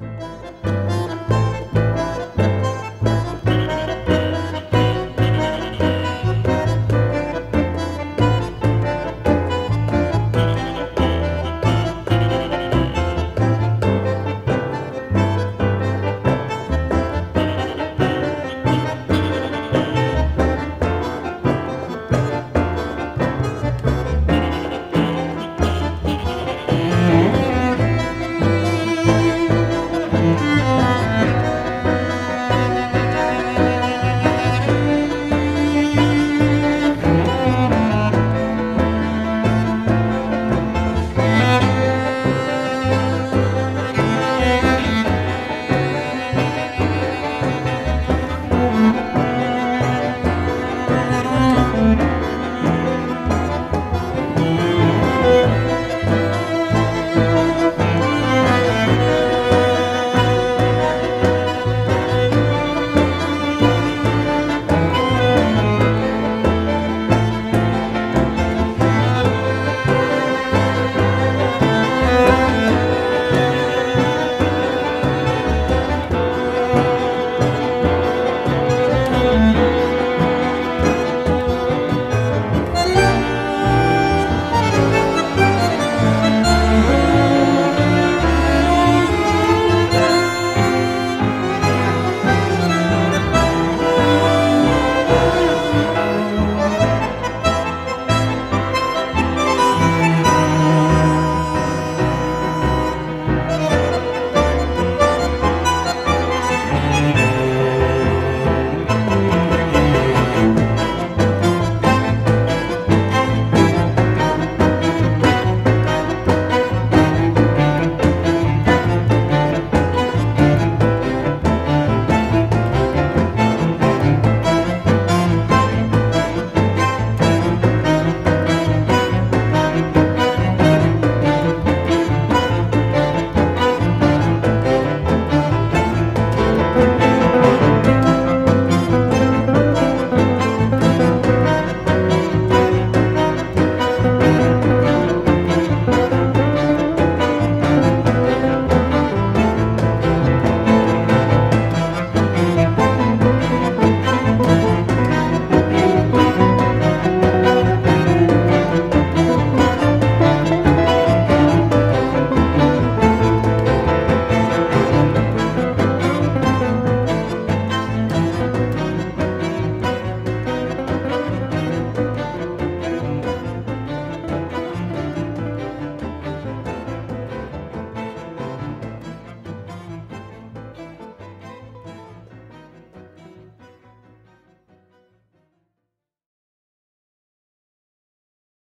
Música